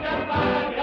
Mr.